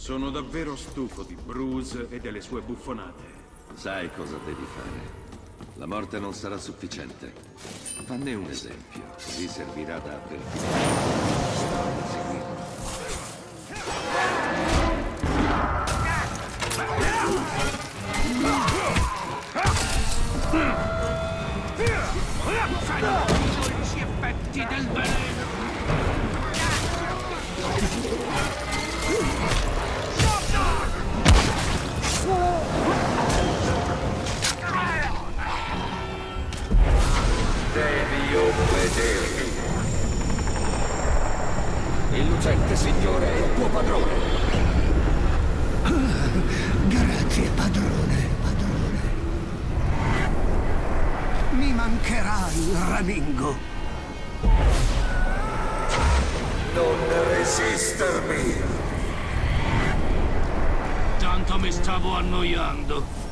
Sono davvero stufo di Bruce e delle sue buffonate. Sai cosa devi fare. La morte non sarà sufficiente. Fanne un esempio, così servirà da effetti del veleno! Devi obbedermi. Il lucente signore è il tuo padrone. Grazie, padrone, padrone. Mi mancherà il ramingo. Non resistermi. Tanto mi stavo annoiando.